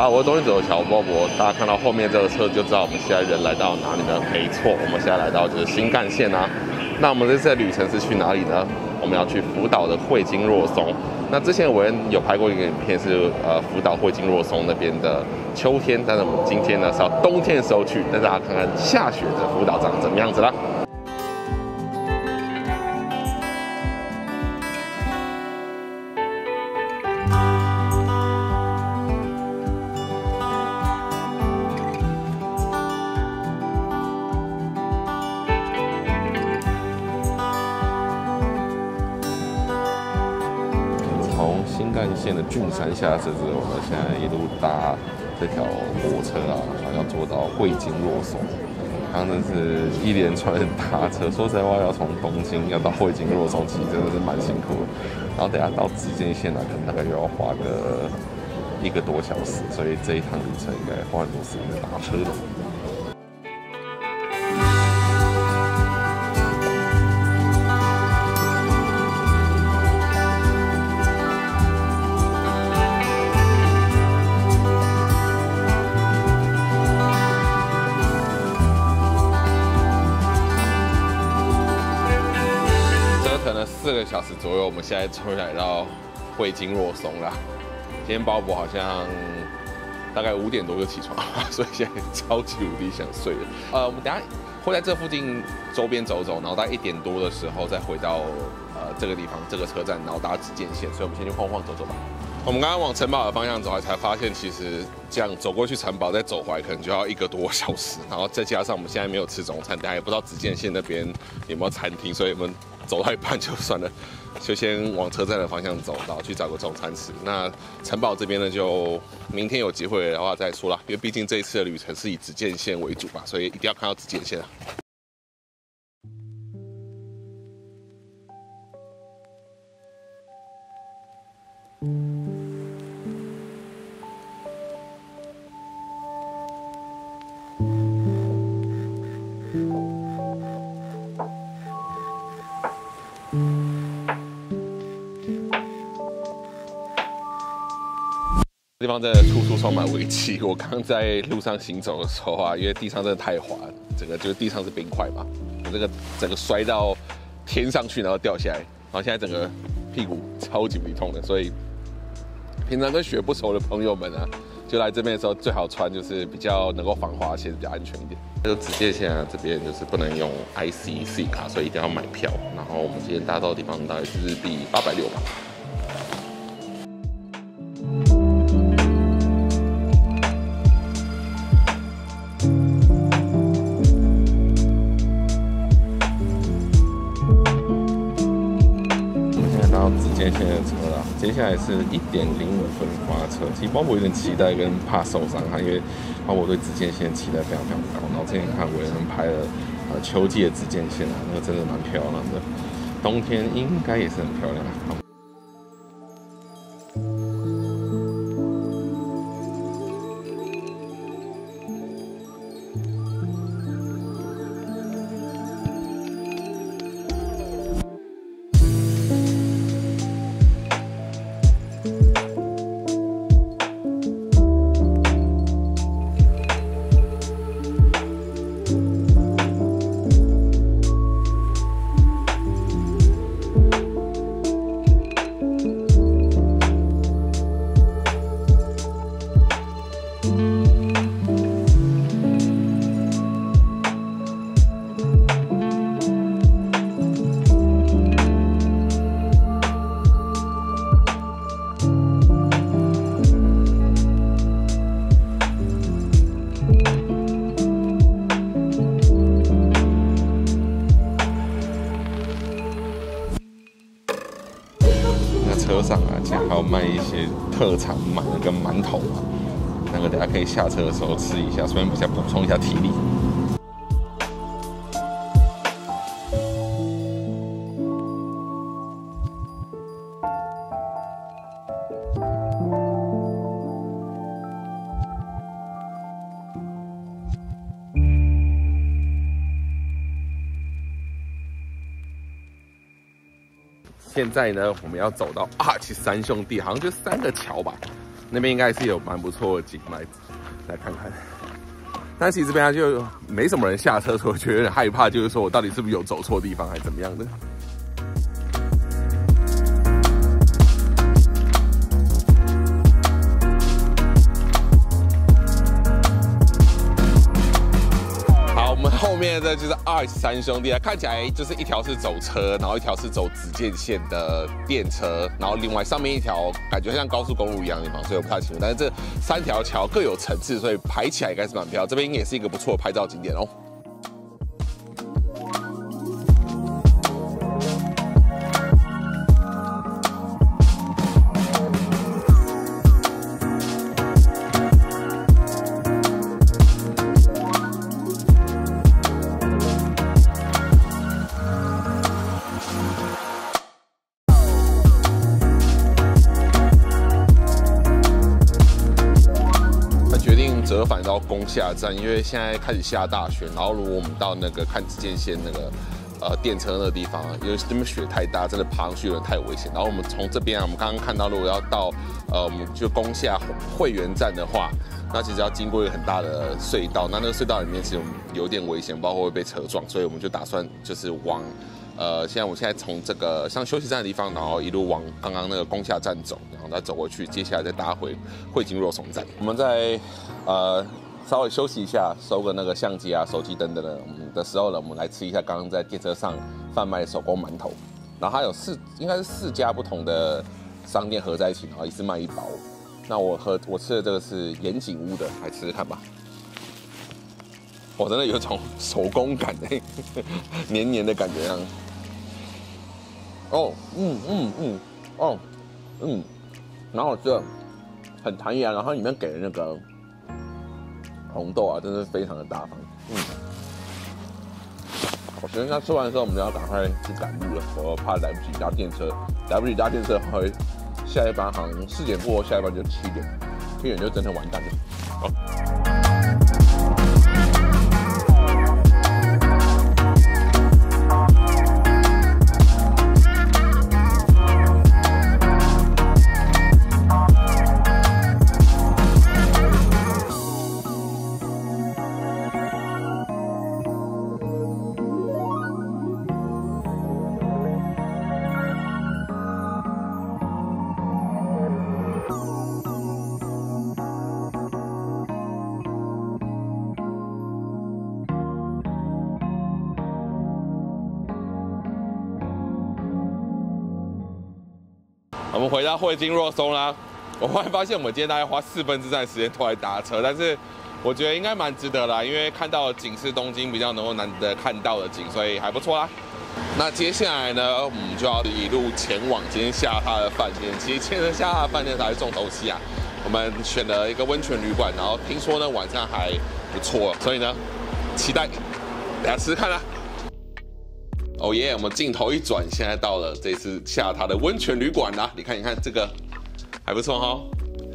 好，我是东西走的小波波，大家看到后面这个车就知道我们现在人来到哪里了。没错，我们现在来到就是新干线啊。那我们这次的旅程是去哪里呢？我们要去福岛的汇金若松。那之前我有拍过一个影片，是呃福岛汇金若松那边的秋天，但是我们今天呢是要冬天的时候去，带大家看看下雪的福岛长什么样子啦。新干线的郡山下车之后呢，现在一路搭这条火车啊，然后要坐到汇金若松。刚刚真是一连串搭车，说实在话，要从东京要到汇金若松，其实真的是蛮辛苦的。然后等下到紫间线呢，可能大概又要花个一个多小时，所以这一趟旅程应该花很多时间搭车的。小时左右，我们现在终于来到汇金若松啦。今天鲍勃好像大概五点多就起床，所以现在超级无敌想睡了。呃，我们等下会在这附近周边走走，然后大概一点多的时候再回到呃这个地方这个车站，然后搭紫箭线。所以我们先去晃晃走走吧。我们刚刚往城堡的方向走，才发现其实这样走过去城堡，再走回来可能就要一个多小时。然后再加上我们现在没有吃中餐，等下也不知道紫箭线那边有没有餐厅，所以我们走到一半就算了，就先往车站的方向走，然后去找个中餐吃。那城堡这边呢，就明天有机会的话再说啦，因为毕竟这一次的旅程是以紫箭线为主吧，所以一定要看到紫箭线啊。地方真的处处充满危机。我刚在路上行走的时候啊，因为地上真的太滑，整个就是地上是冰块嘛，我这个整个摔到天上去，然后掉下来，然后现在整个屁股超级无敌痛的。所以平常跟雪不熟的朋友们啊，就来这边的时候最好穿就是比较能够防滑鞋子，比较安全一点。就直接现在这边就是不能用 ICC 卡，所以一定要买票。然后我们今天搭到的地方大概是日币八百六吧。我们现在到紫箭线的车了，接下来是一点零五分发车。其实包括有点期待跟怕受伤哈，因为包括对紫箭线期待非常非常高。然后之前看伟人拍了呃秋季的紫箭线啊，那个真的蛮漂亮的，冬天应该也是很漂亮的卖一些特产买了个馒头嘛，那个大家可以下车的时候吃一下，顺便比较补充一下体力。现在呢，我们要走到阿奇三兄弟，好像就三个桥吧。那边应该是有蛮不错的景，来来看看。但其实这边就没什么人下车，所以我觉得有点害怕，就是说我到底是不是有走错地方，还是怎么样的。面的就是二三兄弟啊，看起来就是一条是走车，然后一条是走直线线的电车，然后另外上面一条感觉像高速公路一样的地方，所以我不太清楚。但是这三条桥各有层次，所以排起来应该是蛮漂亮。这边应该也是一个不错的拍照景点哦。攻下站，因为现在开始下大雪，然后如果我们到那个看直线线那个呃电车那个地方，因为这边雪太大，真的爬上去有点太危险。然后我们从这边啊，我们刚刚看到，如果要到呃我们就攻下会员站的话，那其实要经过一个很大的隧道，那那个隧道里面其实有点危险，包括会被车撞，所以我们就打算就是往。呃，现在我现在从这个像休息站的地方，然后一路往刚刚那个攻下站走，然后再走过去，接下来再搭回汇金若松站。我们在呃稍微休息一下，收个那个相机啊、手机等等的的时候呢，我们来吃一下刚刚在电车上贩卖的手工馒头。然后它有四，应该是四家不同的商店合在一起，然后一次卖一包。那我喝我吃的这个是盐井屋的，来吃吃看吧。我真的有种手工感诶，黏黏的感觉样。哦，嗯嗯嗯，哦，嗯，然后这很弹牙，然后里面给的那个红豆啊，真是非常的大方。嗯，我觉得那吃完的时候，我们就要赶快去赶路了，我怕来不及搭电车，来不及搭电车，的话下一班好像四点过，下一班就七点，七点就真的完蛋了。好。我们回到汇金若松啦，我忽然发现我们今天大概花四分之三的时间都来搭车，但是我觉得应该蛮值得啦，因为看到的景是东京比较能够难得看到的景，所以还不错啦。那接下来呢，我们就要一路前往今天下榻的饭店。其实今天下榻的饭店才是重头戏啊，我们选了一个温泉旅馆，然后听说呢晚上还不错，所以呢期待大家试试看啦。哦耶！我们镜头一转，现在到了这次下榻的温泉旅馆啦。你看，你看这个还不错哈，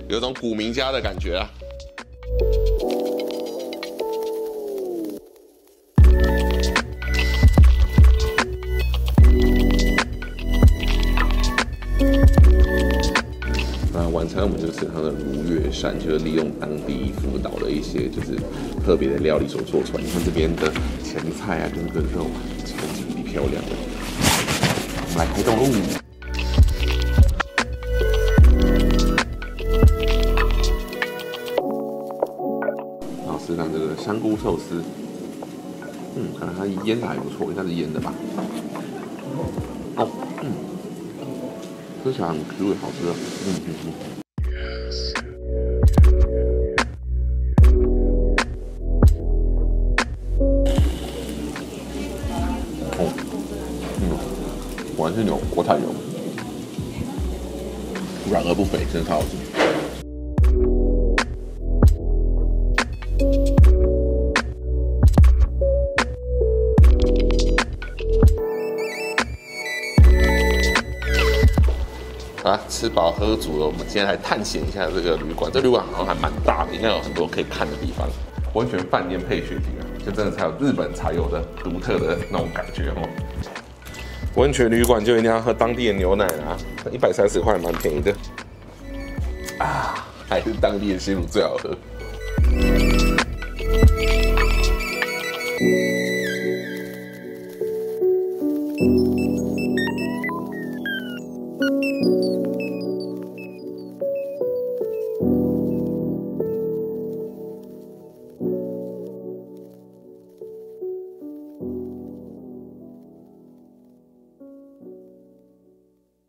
有种古名家的感觉啊。那晚餐我们就吃它的如月山，就是利用当地福岛的一些就是特别的料理所做出来。你看这边的前菜啊，跟这个肉。漂亮的，我们来开动喽！然后试看这个香菇寿司，嗯，看来它腌的还不错，应该是腌的吧？哦，嗯，吃起来很 Q 好吃，嗯嗯嗯。软而不肥，真的超好吃。啊，吃饱喝足了，我们今天来探险一下这个旅馆。这旅馆好像还蛮大的，应该有很多可以看的地方。温泉饭店配雪景啊，就真的才有日本才有的独特的那种感觉哦。温泉旅馆就一定要喝当地的牛奶啦，一百三十块蛮便宜的，啊，还是当地的西乳最好喝。